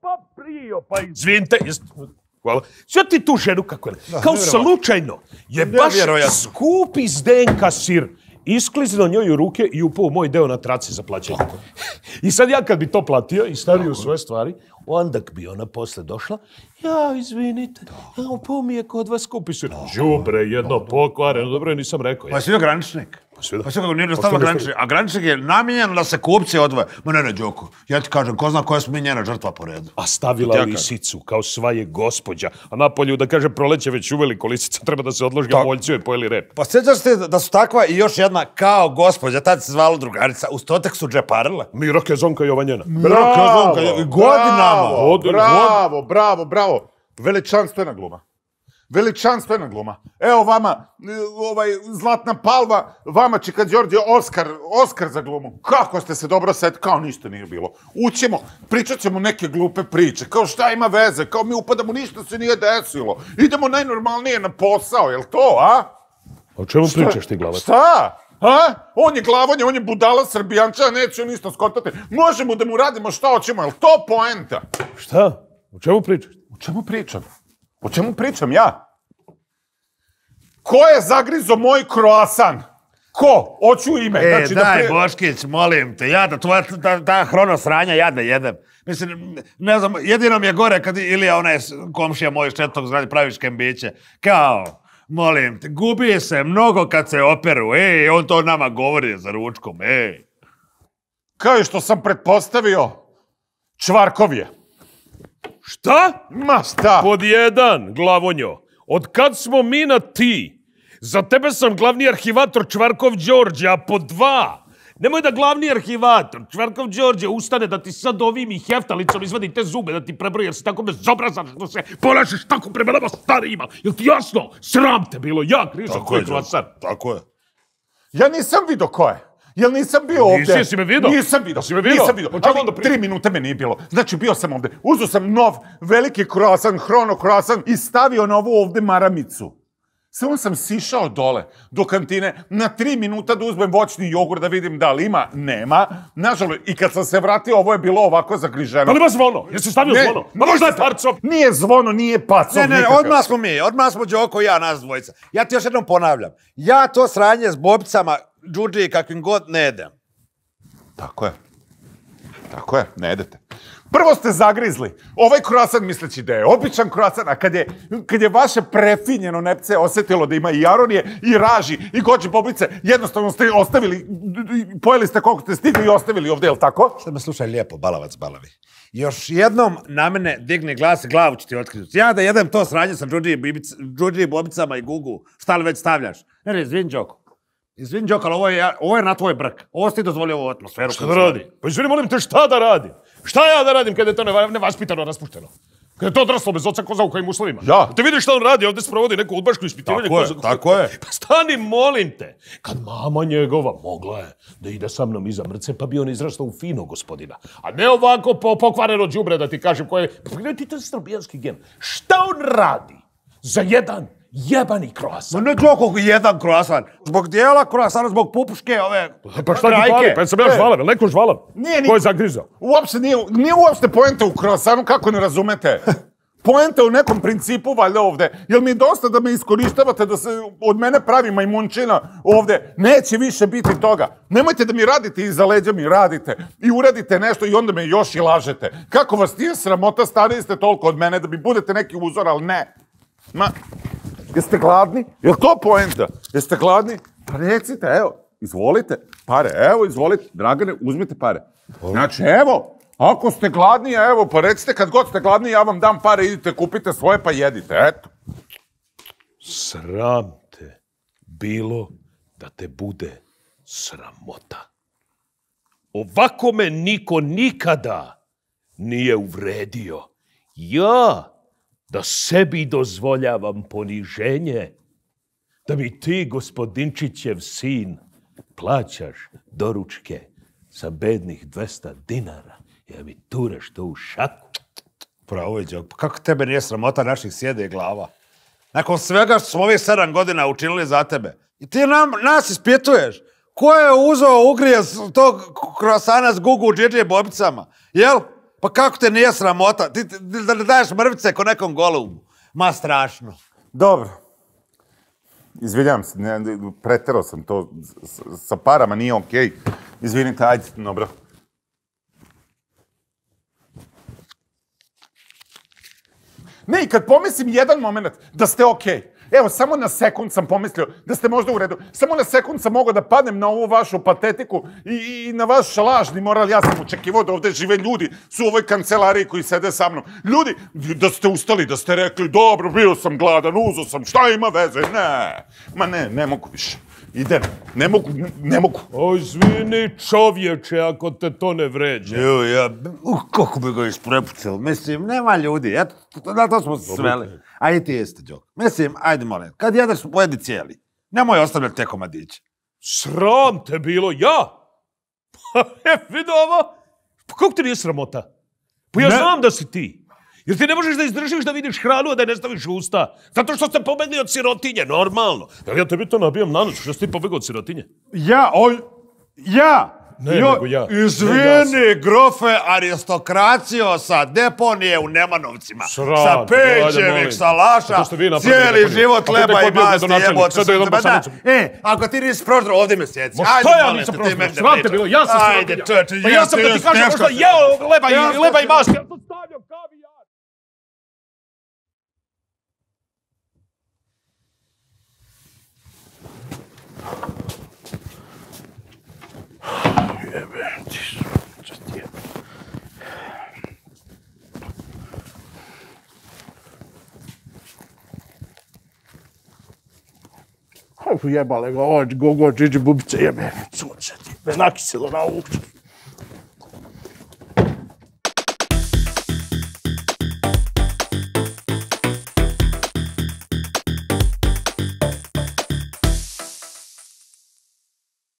pa prio, pa izvinite. Jest- Hvala. Sve ti tu ženu kako je. Kao slučajno je baš skupi iz DNK sir isklizno njoj u ruke i upao u moj deo na traci za plaćanje. I sad ja kad bi to platio i stavio u svoje stvari, onda bi ona posle došla, ja, izvinite, ja, upao mi je kod vas skupi sir. Đubre, jedno pokvareno, dobro, nisam rekao. Pa si vidio vidio? Pa si vidio, nije Pa stavila ne graničnik. A graničnik je namijenjen da se kupci odvoje. Ma ne, ne, Đoko, ja ti kažem, ko zna koja smo mi njena žrtva po redu. A stavila Ja kažem. lisicu, kao sva je gospođa. A napolju, da kaže, proleće već uveliko lisica, treba da se odloži, a voljcu je pojeli rep. Pa sjećaš se da su takva i još jedna kao gospođa, tad se zvala drugarica, u stotek su džeparila. Mira Kezonka Jovanjena. Bravo, godinama. Od- bravo, bravo, bravo. Veličanstvena gluma. Veličanstvena gluma. Evo vama, e, ovaj, Zlatna Palva, vama Čika Đorđe, Oskar, Oskar za glumu. Kako ste se dobro set, kao ništa nije bilo. Ućemo, pričat ćemo neke glupe priče, kao šta ima veze, kao mi upadamo, ništa se nije desilo. Idemo najnormalnije na posao, jel to, a? O čemu pričaš ti, glavac? Šta? A? On je glavonje, on je budala srbijanča, neće on ništa skontati. Možemo da mu radimo šta hoćemo, jel to poenta? Šta? O čemu pričaš? O čemu pričam? O čemu pričam ja? Ko je zagrizo moj kroasan? Ko? Hoću ime. E, znači, da daj, pre- Boškić, molim te, ja da tvoja ta, ta hrono sranja, ja da jedem. Mislim, ne znam, jedino mi je gore kad Ilija, onaj komšija moj iz četvrtog zgrade, praviš kembiće. Kao, molim te, gubi se mnogo kad se operu, ej, on to nama govori za ručkom, ej. Kao i što sam pretpostavio, Čvarkov je. Šta? Ma šta? Pod jedan, glavonjo. Od kad smo mi na ti? Za tebe sam glavni arhivator Čvarkov Đorđe, a pod dva. Nemoj da glavni arhivator Čvarkov Đorđe ustane da ti sad ovim i heftalicom izvadi te zube da ti prebroji, jer si tako bezobrazan što se ponašaš tako prema nama starijima. Jel ti jasno? Sram te bilo, ja križam tvoj kroasan. Tako je. Ja nisam vidio ko je. Jel nisam bio ovdje? Nisi, jesi me vidio? Nisam vidio. Jesi me vidio? Nisam vidio. O čemu Ali onda tri minute me nije bilo. Znači, bio sam ovdje. Uzo sam nov, veliki kroasan, hrono kroasan i stavio na ovu ovdje maramicu. Samo sam sišao dole do kantine na tri minuta da uzmem voćni jogurt da vidim da li ima. Nema. Nažalost, i kad sam se vratio, ovo je bilo ovako zagriženo. Da li ima zvono? Jesi stavio Ne, zvono? Ma možda je parcom. Nije zvono, nije pacov Ne, ne, nikakav. odmah smo mi, odmah smo Đoko i ja, nas dvojica. Ja ti još jednom ponavljam. Ja to sranje s bobicama, džuđi kakvim god ne jedem. Tako je. Tako je, ne idete. Prvo ste zagrizli. Ovaj kroasan misleći da je običan kroasan, a kad je, kad je vaše prefinjeno nepce osjetilo da ima i aronije, i raži, i gođe bobice, jednostavno ste ostavili, pojeli ste koliko ste stigli i ostavili ovdje, je li tako? Sad me slušaj lijepo, balavac balavi. Još jednom na mene digni glas, glavu ću ti otkriti. Ja da jedem to sranje sa džuđi, bibic, džuđi bobicama i gugu, šta li već stavljaš? Ne, ne, izvin Đoko. Izvin Đoko, ali ovo je, ovo je na tvoj brk. Ovo si ti dozvolio ovu atmosferu. Šta da radi? Pa izvini, molim te, šta da radim? Šta ja da radim kada je to neva- nevaspitano, raspušteno? Kada je to odraslo bez oca ko zna u kojim uslovima? Ja. Te vidiš šta on radi, ovdje sprovodi neko udbaško ispitivanje. Tako ko je, zna- tako je. Pa stani, molim te. Kad mama njegova mogla je da ide sa mnom iza mrce, pa bi on izrastao u fino gospodina. A ne ovako po, pokvareno džubre da ti kažem koje... Pa pogledaj ti to srbijanski gen. Šta on radi za jedan jebani kroasan? Ma ne Đoko, jedan kroasan. Zbog dijela kroasana, zbog pupuške, ove Pa šta ti pali? Pa jesam ja žvalav, je li neko žvalav? Nije ni- Ko je zagrizao? Uopšte nije, nije uopšte poenta u kroasanu, kako ne razumete? Poenta u nekom principu, valjda ovde. Jel mi je dosta da me iskorištavate, da se od mene pravi majmunčina ovde? Neće više biti toga. Nemojte da mi radite iza leđa, mi radite. I uradite nešto i onda me još i lažete. Kako vas nije sramota, stariji ste toliko od mene da mi budete neki uzor, ali ne. Ma, jeste gladni? Je to poenta? Jeste gladni? Pa recite, evo, izvolite, pare, evo, izvolite, Dragane, uzmite pare. Znači, evo, ako ste gladni, evo, pa recite kad god ste gladni, ja vam dam pare, idite, kupite svoje, pa jedite, eto. Sram te bilo da te bude sramota. Ovako me niko nikada nije uvredio. Ja da sebi dozvoljavam poniženje, da mi ti, gospodinčićev sin, plaćaš doručke sa bednih 200 dinara, ja mi tureš to u šaku. Pravo je, Đoko. Pa kako tebe nije sramota naših sjede i glava? Nakon svega što smo ovih sedam godina učinili za tebe. I ti nam, nas ispituješ. Ko je uzeo ugrije tog krosana s gugu u džedžije bobicama? Jel? Pa kako te nije sramota? Ti, ti da ne daješ mrvice ko nekom golubu. Ma strašno. Dobro. Izvinjam se, ne, preterao sam to s- sa parama, nije okej. Izvinite, ajde, dobro. Ne, i kad pomislim jedan moment da ste okej, evo, samo na sekund sam pomislio da ste možda u redu, samo na sekund sam mogao da padnem na ovu vašu patetiku i, i na vaš lažni moral, ja sam očekivao da ovde žive ljudi, su u ovoj kancelariji koji sede sa mnom. Ljudi, da ste ustali, da ste rekli, dobro, bio sam gladan, uzo sam, šta ima veze, ne, ma ne, ne mogu više. Idem, ne mogu, ne mogu. O, izvini čovječe, ako te to ne vređe. Jo, ja, uh, kako bi ga isprepucao. Mislim, nema ljudi, eto, na to smo se sveli. Ajde ti jeste, Đok. Mislim, ajde molim, kad jedeš, pojedi cijeli. Nemoj ostavljati te komadiće. Sram te bilo, ja? Pa, e, vidi ovo. Pa kako ti nije sramota? Pa ja Ne. znam da si ti. Jer ti ne možeš da izdržiš da vidiš hranu, a da je ne staviš usta. Zato što ste pobegli od sirotinje, normalno. Jel ja tebi to nabijam na noć, što si ti pobegao od sirotinje? Ja, oj, ja! Ne, nego ja. Ne, Izvini, grofe aristokracijo sa deponije u Nemanovcima. Sram, sa ajde, molim. sa Laša, ste cijeli život leba i masti, jebote. sad da jednom Ma da. E, ako ti nisi prošao, ovdje mjeseci. Ma Ajde, šta ja nisam meni Sram te bilo, ja sam Ajde, sirotinja. čoveče, Pa ja sam da ti kažem, možda jeo leba i, Teško leba i si. masti. Ja sam stavljao kavijar. Jebale ga, ovo, gogo, džiđi bubice, jebe, sunce ti, me nakisilo na uvu.